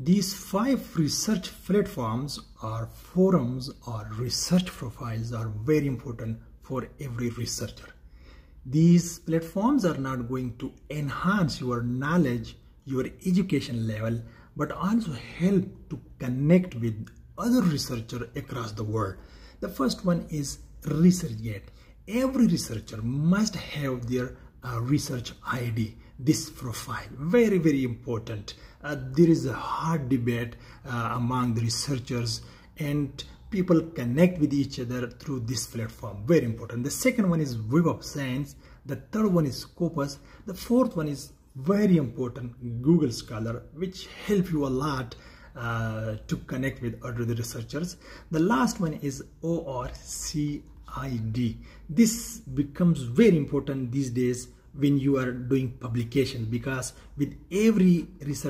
These five research platforms or forums or research profiles are very important for every researcher. These platforms are not going to enhance your knowledge, your education level, but also help to connect with other researchers across the world. The first one is ResearchGate. Every researcher must have their uh, research ID, this profile. Very, very important. Uh, there is a hard debate uh, among the researchers and people connect with each other through this platform. Very important. The second one is Web of Science. The third one is Scopus. The fourth one is very important Google Scholar, which help you a lot uh, to connect with other researchers. The last one is ORCID. This becomes very important these days when you are doing publication because with every research